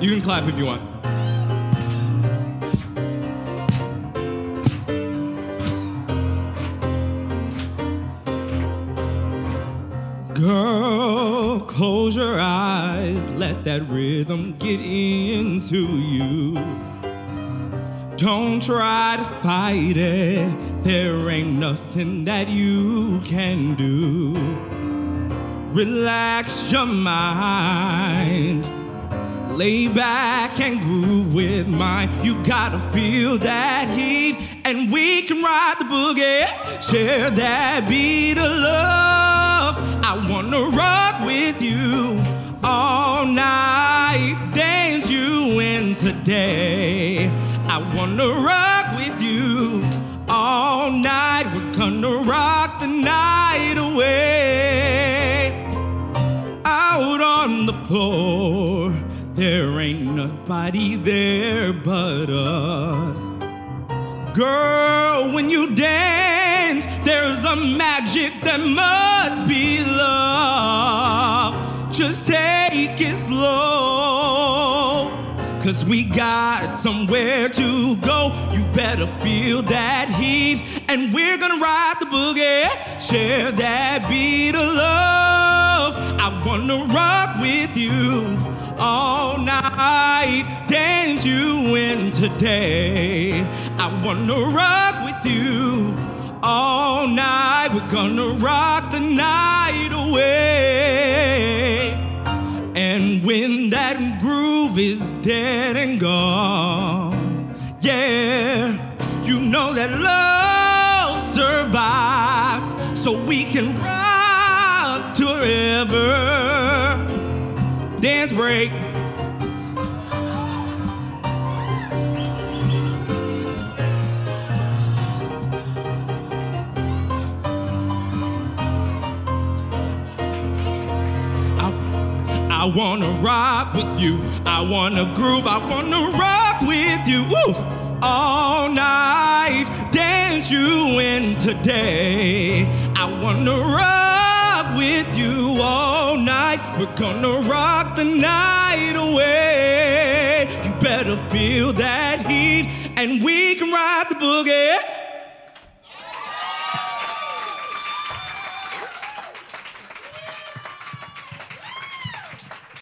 You can clap if you want. Girl, close your eyes, let that rhythm get into you. Don't try to fight it, there ain't nothing that you can do. Relax your mind, lay back and groove with mine. You gotta feel that heat, and we can ride the boogie, share that beat of love. I wanna rock with you all night, dance you in today. I wanna rock with you all night. We're gonna rock the night away. Out on the floor, there ain't nobody there but us. Girl, when you dance, there's a magic that must be love. Just take it slow. Cause we got somewhere to go. You better feel that heat. And we're gonna ride the boogie, share that beat of love. I wanna rock with you all night, dance you in today. I wanna rock with you all night. We're gonna rock the night away. And when that groove is dead and gone, yeah, you know that love survives, so we can rock forever. Dance break. I wanna rock with you. I wanna groove. I wanna rock with you. Woo! All night, dance you in today. I wanna rock with you all night. We're gonna rock the night away. You better feel that heat, and we can ride the boogie.